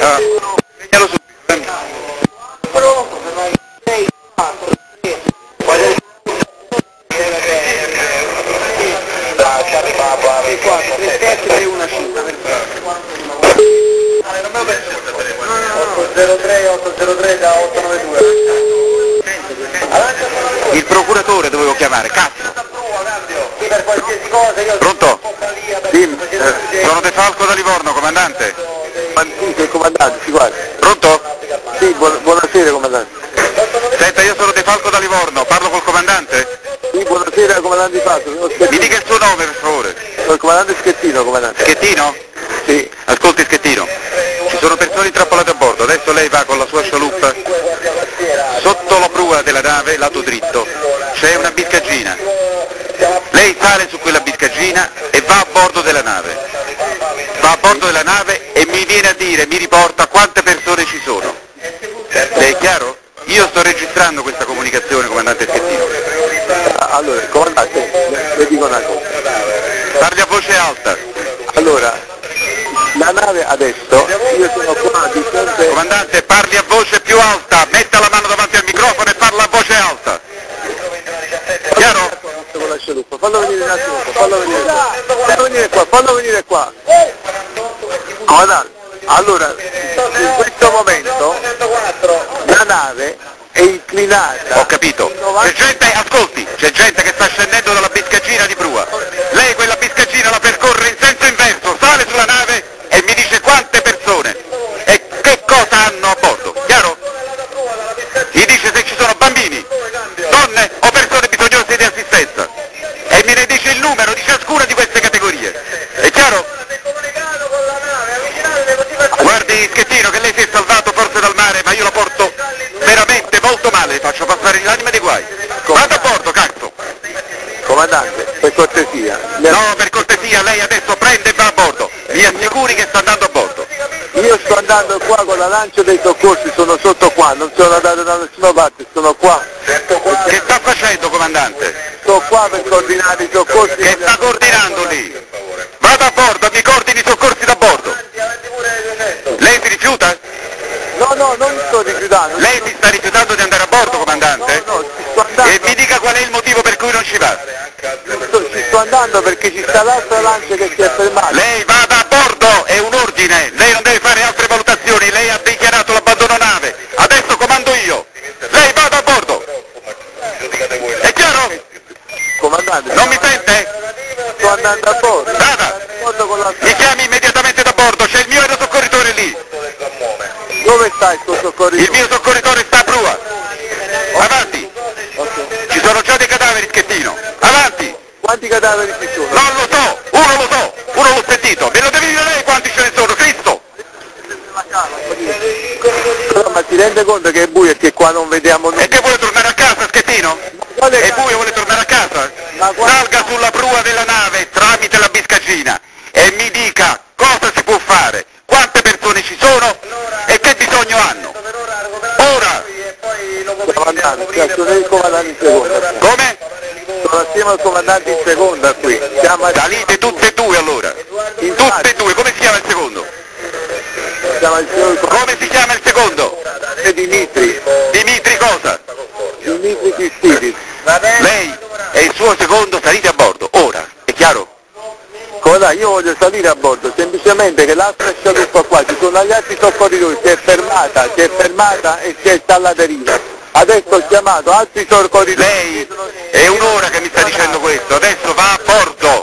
Ah, segnalo subito. Il procuratore dovevo chiamare, cazzo! Pronto? Sì, Sono De Falco da Livorno, comandante. il comandante, si guarda. Pronto? Sì, buon- buonasera comandante. Senta, io sono De Falco da Livorno, parlo col comandante? Sì, buonasera comandante Fatto, sono Mi dica il suo nome, per favore. Sono il comandante Schettino, comandante. Schettino? Sì, Ascolti Schettino, ci sono persone intrappolate a bordo, adesso lei va con la sua scialuppa sotto la prua della nave, lato dritto, c'è una biscaggina. Su quella biscaggina e va a bordo della nave. Va a bordo della nave e mi viene a dire, mi riporta quante persone ci sono. Le è chiaro? Io sto registrando questa comunicazione, comandante Schettino. Allora, comandante, le dico una cosa. Parli a voce alta. Allora, la nave adesso, io sono qua di fronte... Comandante, parli a voce più alta, metta la mano davanti al microfono e parla a voce alta. Chiaro? Con la scialuppa, fallo venire un attimo, fallo venire qua. Fallo venire qua, fallo venire qua. Comandante, allora, in questo momento la nave è inclinata. Ho capito. C'è gente, ascolti, c'è gente che male, faccio passare l'anima dei guai. Vado a bordo, cazzo! Comandante, per cortesia, No, per cortesia, lei adesso prende e va a bordo. Mi assicuri che sta andando a bordo. io sto andando qua con la lancia dei soccorsi, sono sotto qua, non sono andato da nessuna parte, sono qua. Che sta facendo, comandante? Sto qua per coordinare i soccorsi. Che sta coordinando lì? Vado a bordo, mi coordini i soccorsi da bordo. Lei si rifiuta? No, no, non mi sto rifiutando. Lei si sta rifiutando di andare a bordo, comandante? No, no, ci sto E mi dica qual è il motivo per cui non ci va. Sto- ci sto andando perché ci sta l'altra lancia che si è fermata. Lei vada a bordo, è un ordine, lei non deve fare altre valutazioni, lei ha dichiarato l'abbandono nave, adesso comando io. Lei vada a bordo. È chiaro? Comandante, Non mi sente? sto andando a bordo. Vada. Mi chiami immediatamente da bordo, c'è il mio aerosoccorritore lì. Dove sta il Il soccorritore? mio soccorritore sta a prua. Avanti. Ci sono già dei cadaveri, Schettino. Avanti. Quanti cadaveri ci sono? Non lo so, uno lo so, uno l'ho sentito. Me lo devi dire lei quanti ce ne sono, Cristo. Però, ma ti rende conto che è buio e che qua non vediamo E nulla? che vuole tornare a casa, Schettino? E buio vuole tornare a casa? Ma qua- Salga sulla prua della nave tramite la biscaggina e mi dica cosa si può fare, quante persone ci sono e che bisogno hanno. Ora, Comandante, cioè, sono il comandante in seconda. come? Sono assieme al comandante in seconda qui. Siamo Salite tutte e due allora. Tutte e due, come si chiama il secondo? Come si chiama il secondo? comandante Dimitri. Dimitri cosa? Dimitri Cristidis. Lei e il suo secondo salite a bordo, ora, è chiaro? Comandante, io voglio salire a bordo, semplicemente che l'altra scialuppa qua, ci sono gli altri soccorritori, si è fermata, si è fermata e si è sta alla deriva. Adesso ho chiamato altri soccorritori. Lei è un'ora che mi sta dicendo questo, adesso va a bordo,